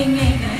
Rainmaker.